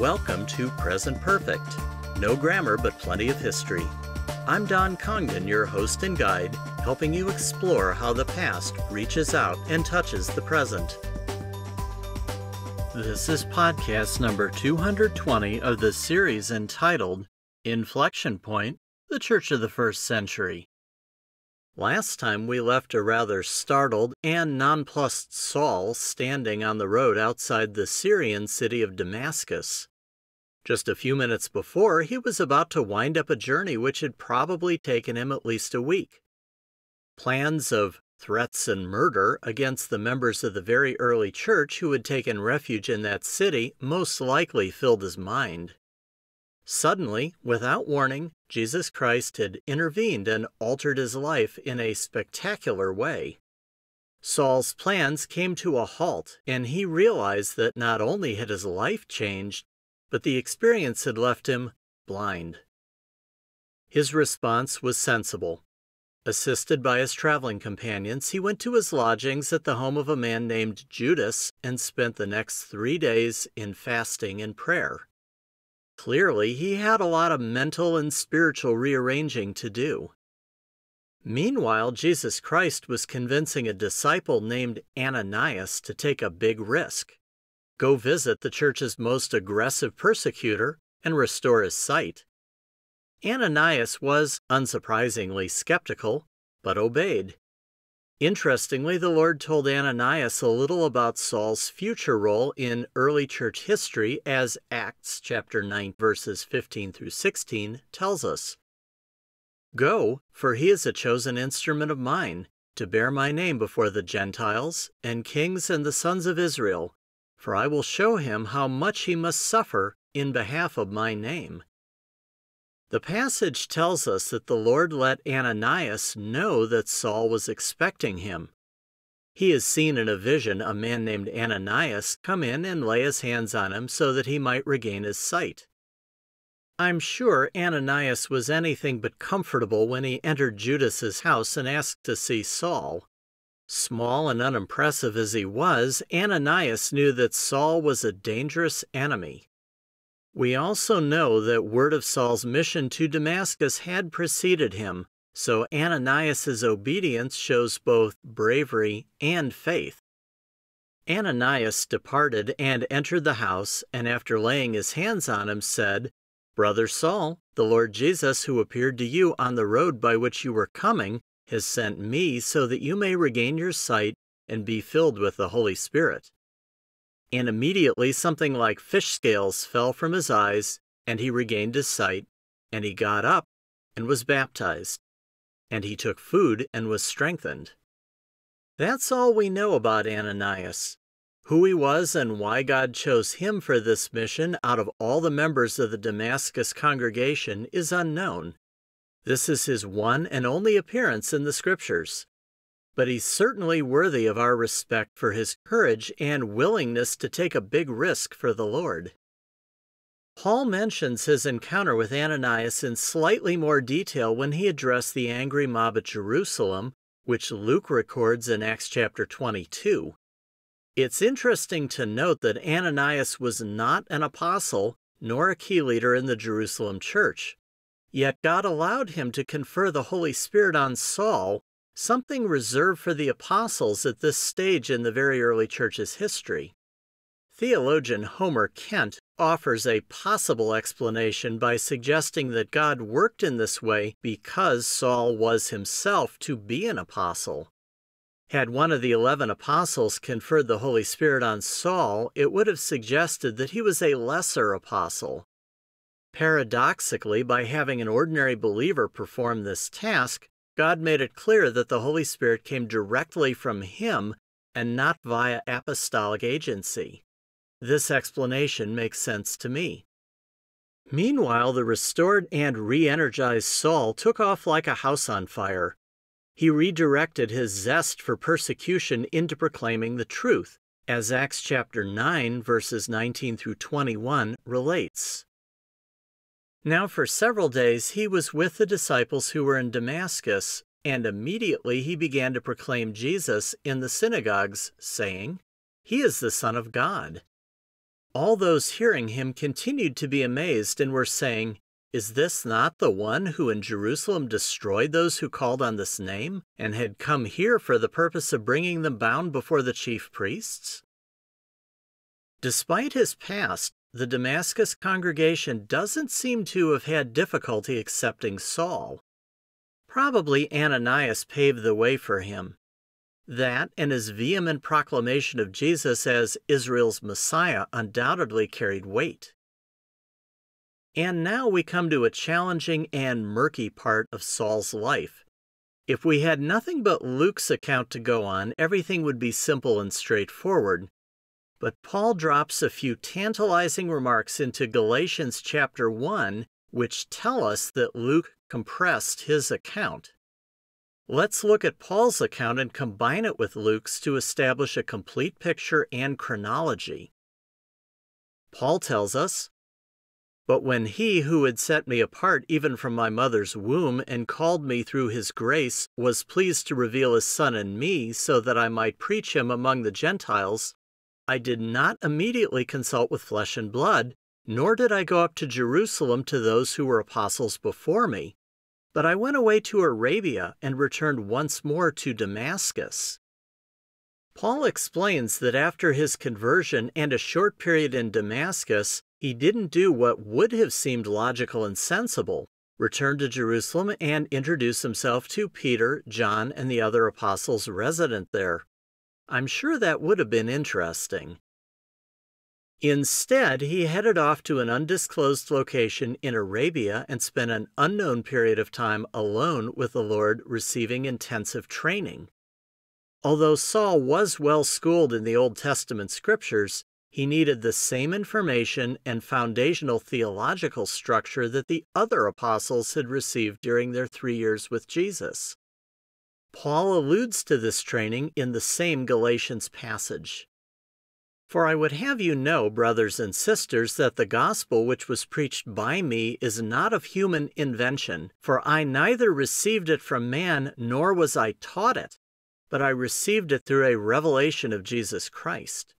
Welcome to Present Perfect. No grammar, but plenty of history. I'm Don Congdon, your host and guide, helping you explore how the past reaches out and touches the present. This is podcast number 220 of the series entitled Inflection Point The Church of the First Century. Last time we left a rather startled and nonplussed Saul standing on the road outside the Syrian city of Damascus. Just a few minutes before, he was about to wind up a journey which had probably taken him at least a week. Plans of threats and murder against the members of the very early church who had taken refuge in that city most likely filled his mind. Suddenly, without warning, Jesus Christ had intervened and altered his life in a spectacular way. Saul's plans came to a halt, and he realized that not only had his life changed, but the experience had left him blind. His response was sensible. Assisted by his traveling companions, he went to his lodgings at the home of a man named Judas and spent the next three days in fasting and prayer. Clearly, he had a lot of mental and spiritual rearranging to do. Meanwhile, Jesus Christ was convincing a disciple named Ananias to take a big risk go visit the church's most aggressive persecutor and restore his sight. Ananias was, unsurprisingly, skeptical, but obeyed. Interestingly, the Lord told Ananias a little about Saul's future role in early church history as Acts chapter 9 verses 15 through 16 tells us. Go, for he is a chosen instrument of mine, to bear my name before the Gentiles and kings and the sons of Israel, for I will show him how much he must suffer in behalf of my name. The passage tells us that the Lord let Ananias know that Saul was expecting him. He has seen in a vision a man named Ananias come in and lay his hands on him so that he might regain his sight. I'm sure Ananias was anything but comfortable when he entered Judas's house and asked to see Saul. Small and unimpressive as he was, Ananias knew that Saul was a dangerous enemy. We also know that word of Saul's mission to Damascus had preceded him, so Ananias's obedience shows both bravery and faith. Ananias departed and entered the house, and after laying his hands on him, said, Brother Saul, the Lord Jesus, who appeared to you on the road by which you were coming, has sent me so that you may regain your sight and be filled with the Holy Spirit. And immediately something like fish scales fell from his eyes, and he regained his sight, and he got up and was baptized. And he took food and was strengthened. That's all we know about Ananias. Who he was and why God chose him for this mission out of all the members of the Damascus congregation is unknown. This is his one and only appearance in the Scriptures but he's certainly worthy of our respect for his courage and willingness to take a big risk for the Lord. Paul mentions his encounter with Ananias in slightly more detail when he addressed the angry mob at Jerusalem, which Luke records in Acts chapter 22. It's interesting to note that Ananias was not an apostle nor a key leader in the Jerusalem church. Yet God allowed him to confer the Holy Spirit on Saul something reserved for the apostles at this stage in the very early church's history. Theologian Homer Kent offers a possible explanation by suggesting that God worked in this way because Saul was himself to be an apostle. Had one of the eleven apostles conferred the Holy Spirit on Saul, it would have suggested that he was a lesser apostle. Paradoxically, by having an ordinary believer perform this task, God made it clear that the Holy Spirit came directly from Him and not via apostolic agency. This explanation makes sense to me. Meanwhile, the restored and re energized Saul took off like a house on fire. He redirected his zest for persecution into proclaiming the truth, as Acts chapter 9, verses 19 through 21 relates. Now, for several days he was with the disciples who were in Damascus, and immediately he began to proclaim Jesus in the synagogues, saying, He is the Son of God. all those hearing him continued to be amazed and were saying, Is this not the one who in Jerusalem destroyed those who called on this name, and had come here for the purpose of bringing them bound before the chief priests? Despite his past, the Damascus congregation doesn't seem to have had difficulty accepting Saul. Probably Ananias paved the way for him. That and his vehement proclamation of Jesus as Israel's Messiah undoubtedly carried weight. And now we come to a challenging and murky part of Saul's life. If we had nothing but Luke's account to go on, everything would be simple and straightforward. But Paul drops a few tantalizing remarks into Galatians chapter 1, which tell us that Luke compressed his account. Let's look at Paul's account and combine it with Luke's to establish a complete picture and chronology. Paul tells us, But when he who had set me apart even from my mother's womb and called me through his grace was pleased to reveal his Son in me so that I might preach him among the Gentiles, I did not immediately consult with flesh and blood, nor did I go up to Jerusalem to those who were apostles before me, but I went away to Arabia and returned once more to Damascus. Paul explains that after his conversion and a short period in Damascus, he didn't do what would have seemed logical and sensible return to Jerusalem and introduce himself to Peter, John, and the other apostles resident there. I'm sure that would have been interesting. Instead, he headed off to an undisclosed location in Arabia and spent an unknown period of time alone with the Lord, receiving intensive training. Although Saul was well schooled in the Old Testament scriptures, he needed the same information and foundational theological structure that the other apostles had received during their three years with Jesus. Paul alludes to this training in the same Galatians passage. For I would have you know, brothers and sisters, that the gospel which was preached by me is not of human invention, for I neither received it from man nor was I taught it, but I received it through a revelation of Jesus Christ.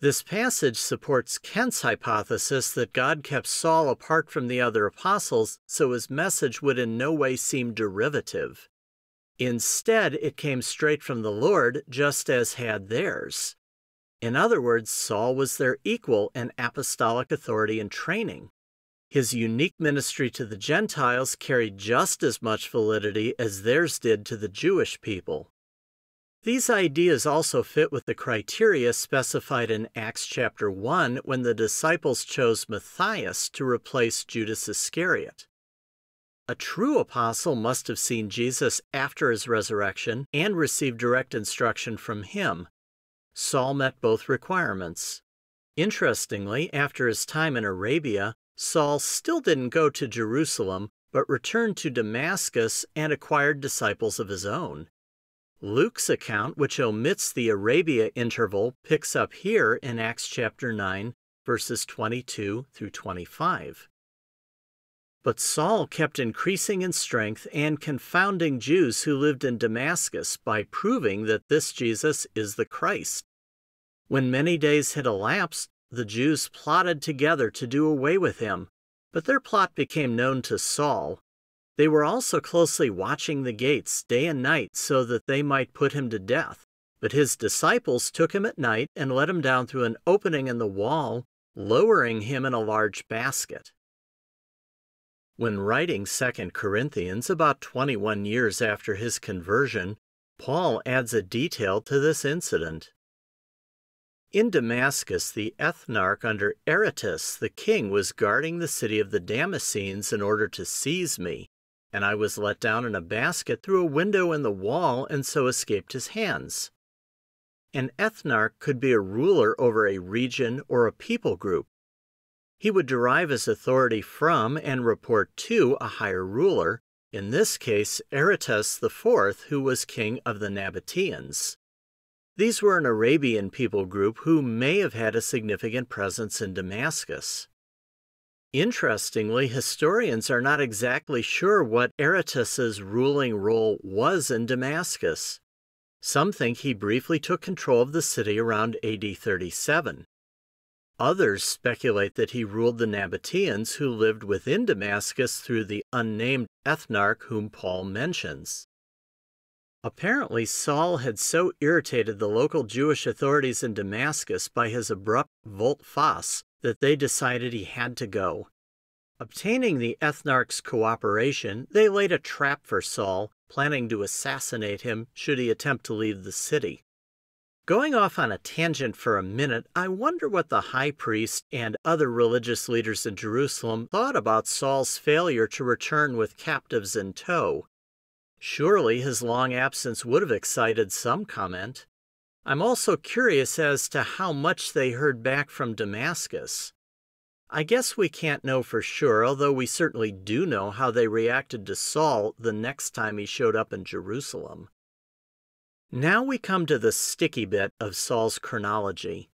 This passage supports Kent's hypothesis that God kept Saul apart from the other apostles so his message would in no way seem derivative. Instead, it came straight from the Lord, just as had theirs. In other words, Saul was their equal in apostolic authority and training. His unique ministry to the Gentiles carried just as much validity as theirs did to the Jewish people. These ideas also fit with the criteria specified in Acts chapter 1 when the disciples chose Matthias to replace Judas Iscariot. A true apostle must have seen Jesus after his resurrection and received direct instruction from him. Saul met both requirements. Interestingly, after his time in Arabia, Saul still didn't go to Jerusalem, but returned to Damascus and acquired disciples of his own. Luke's account, which omits the Arabia interval, picks up here in Acts chapter 9, verses 22 through 25. But Saul kept increasing in strength and confounding Jews who lived in Damascus by proving that this Jesus is the Christ. When many days had elapsed, the Jews plotted together to do away with him, but their plot became known to Saul. They were also closely watching the gates day and night so that they might put him to death. But his disciples took him at night and let him down through an opening in the wall, lowering him in a large basket. When writing 2 Corinthians about 21 years after his conversion, Paul adds a detail to this incident. In Damascus, the ethnarch under Aretas the king was guarding the city of the Damascenes in order to seize me, and I was let down in a basket through a window in the wall and so escaped his hands. An ethnarch could be a ruler over a region or a people group, he would derive his authority from and report to a higher ruler, in this case Aretas IV, who was king of the Nabateans. These were an Arabian people group who may have had a significant presence in Damascus. Interestingly, historians are not exactly sure what Aretas's ruling role was in Damascus. Some think he briefly took control of the city around AD 37. Others speculate that he ruled the Nabateans who lived within Damascus through the unnamed ethnarch whom Paul mentions. Apparently, Saul had so irritated the local Jewish authorities in Damascus by his abrupt volte face that they decided he had to go. Obtaining the ethnarch's cooperation, they laid a trap for Saul, planning to assassinate him should he attempt to leave the city. Going off on a tangent for a minute, I wonder what the high priest and other religious leaders in Jerusalem thought about Saul's failure to return with captives in tow. Surely his long absence would have excited some comment. I'm also curious as to how much they heard back from Damascus. I guess we can't know for sure, although we certainly do know how they reacted to Saul the next time he showed up in Jerusalem. Now we come to the sticky bit of Saul's chronology.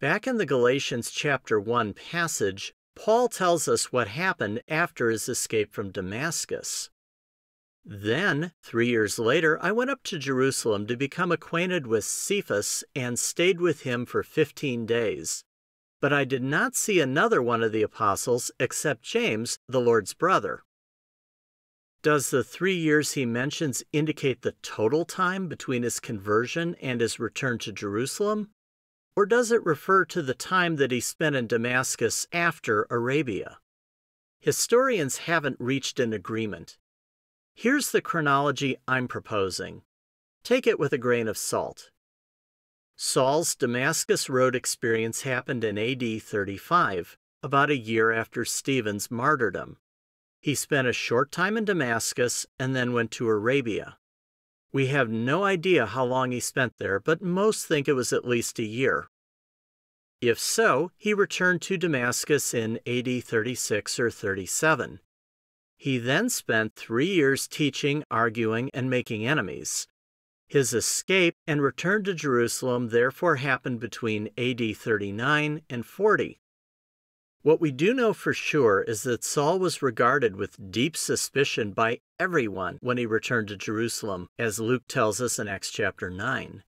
Back in the Galatians chapter 1 passage, Paul tells us what happened after his escape from Damascus. Then, three years later, I went up to Jerusalem to become acquainted with Cephas and stayed with him for fifteen days. But I did not see another one of the apostles except James, the Lord's brother. Does the three years he mentions indicate the total time between his conversion and his return to Jerusalem? Or does it refer to the time that he spent in Damascus after Arabia? Historians haven't reached an agreement. Here's the chronology I'm proposing. Take it with a grain of salt. Saul's Damascus Road experience happened in AD 35, about a year after Stephen's martyrdom. He spent a short time in Damascus and then went to Arabia. We have no idea how long he spent there, but most think it was at least a year. If so, he returned to Damascus in AD 36 or 37. He then spent three years teaching, arguing, and making enemies. His escape and return to Jerusalem therefore happened between AD 39 and 40. What we do know for sure is that Saul was regarded with deep suspicion by everyone when he returned to Jerusalem, as Luke tells us in Acts chapter 9.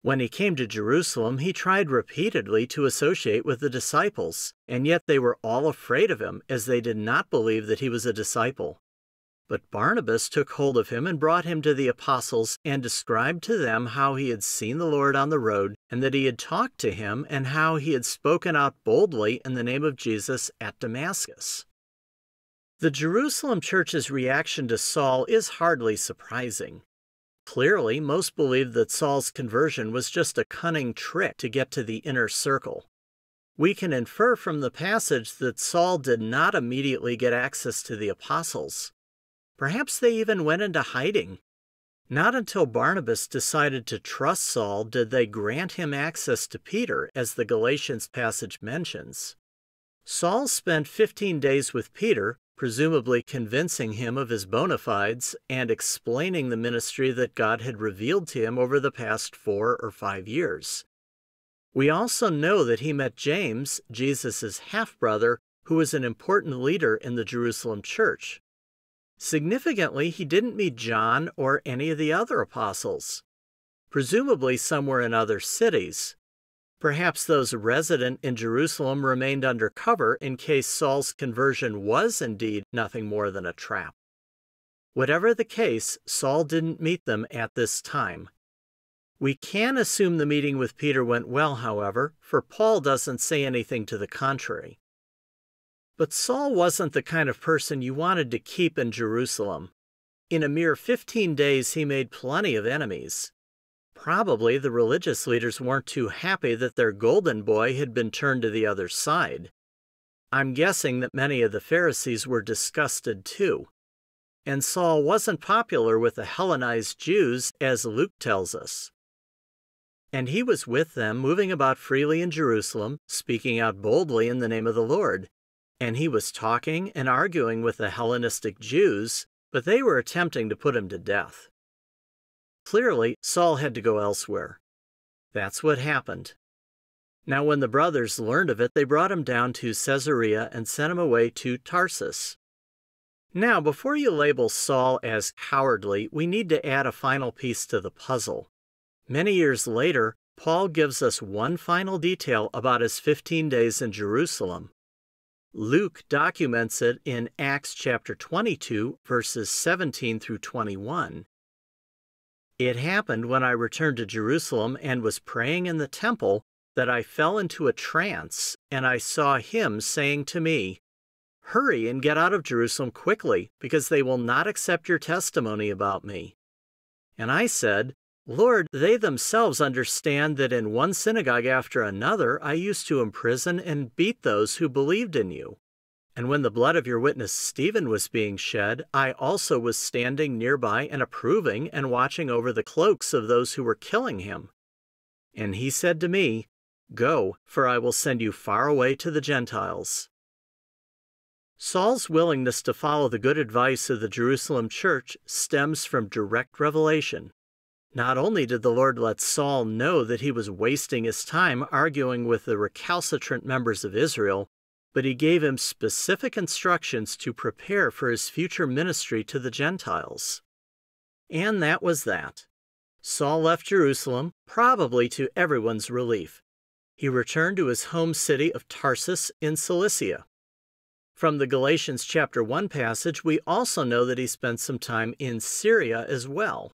When he came to Jerusalem, he tried repeatedly to associate with the disciples, and yet they were all afraid of him, as they did not believe that he was a disciple. But Barnabas took hold of him and brought him to the apostles and described to them how he had seen the Lord on the road and that he had talked to him and how he had spoken out boldly in the name of Jesus at Damascus. The Jerusalem church's reaction to Saul is hardly surprising. Clearly, most believed that Saul's conversion was just a cunning trick to get to the inner circle. We can infer from the passage that Saul did not immediately get access to the apostles. Perhaps they even went into hiding. Not until Barnabas decided to trust Saul did they grant him access to Peter, as the Galatians passage mentions. Saul spent 15 days with Peter, presumably convincing him of his bona fides and explaining the ministry that God had revealed to him over the past four or five years. We also know that he met James, Jesus' half brother, who was an important leader in the Jerusalem church. Significantly, he didn't meet John or any of the other apostles. Presumably, some were in other cities. Perhaps those resident in Jerusalem remained under cover in case Saul's conversion was indeed nothing more than a trap. Whatever the case, Saul didn't meet them at this time. We can assume the meeting with Peter went well, however, for Paul doesn't say anything to the contrary. But Saul wasn't the kind of person you wanted to keep in Jerusalem. In a mere 15 days, he made plenty of enemies. Probably the religious leaders weren't too happy that their golden boy had been turned to the other side. I'm guessing that many of the Pharisees were disgusted too. And Saul wasn't popular with the Hellenized Jews, as Luke tells us. And he was with them, moving about freely in Jerusalem, speaking out boldly in the name of the Lord and he was talking and arguing with the Hellenistic Jews, but they were attempting to put him to death. Clearly, Saul had to go elsewhere. That's what happened. Now, when the brothers learned of it, they brought him down to Caesarea and sent him away to Tarsus. Now, before you label Saul as cowardly, we need to add a final piece to the puzzle. Many years later, Paul gives us one final detail about his 15 days in Jerusalem. Luke documents it in Acts chapter 22, verses 17 through 21. It happened when I returned to Jerusalem and was praying in the temple that I fell into a trance, and I saw him saying to me, Hurry and get out of Jerusalem quickly, because they will not accept your testimony about me. And I said, Lord, they themselves understand that in one synagogue after another I used to imprison and beat those who believed in you. And when the blood of your witness Stephen was being shed, I also was standing nearby and approving and watching over the cloaks of those who were killing him. And he said to me, Go, for I will send you far away to the Gentiles. Saul's willingness to follow the good advice of the Jerusalem church stems from direct revelation. Not only did the Lord let Saul know that he was wasting his time arguing with the recalcitrant members of Israel, but he gave him specific instructions to prepare for his future ministry to the Gentiles. And that was that. Saul left Jerusalem, probably to everyone's relief. He returned to his home city of Tarsus in Cilicia. From the Galatians chapter 1 passage, we also know that he spent some time in Syria as well.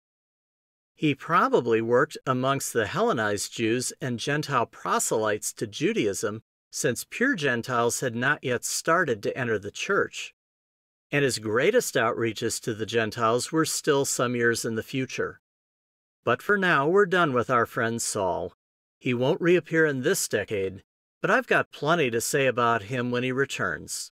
He probably worked amongst the Hellenized Jews and Gentile proselytes to Judaism since pure Gentiles had not yet started to enter the church. And his greatest outreaches to the Gentiles were still some years in the future. But for now, we're done with our friend Saul. He won't reappear in this decade, but I've got plenty to say about him when he returns.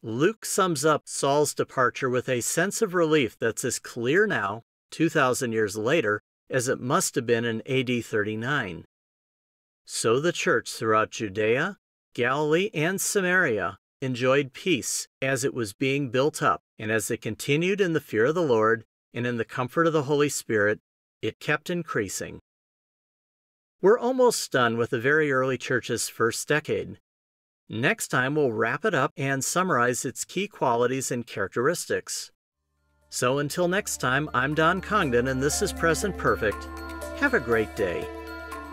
Luke sums up Saul's departure with a sense of relief that's as clear now 2,000 years later, as it must have been in AD 39. So the church throughout Judea, Galilee, and Samaria enjoyed peace as it was being built up, and as it continued in the fear of the Lord and in the comfort of the Holy Spirit, it kept increasing. We're almost done with the very early church's first decade. Next time, we'll wrap it up and summarize its key qualities and characteristics. So until next time, I'm Don Congdon and this is Present Perfect. Have a great day.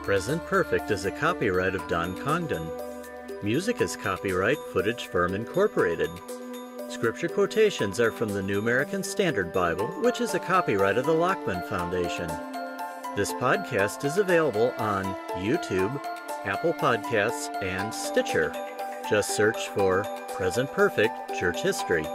Present Perfect is a copyright of Don Congdon. Music is copyright Footage Firm Incorporated. Scripture quotations are from the New American Standard Bible, which is a copyright of the Lockman Foundation. This podcast is available on YouTube, Apple Podcasts, and Stitcher. Just search for Present Perfect Church History.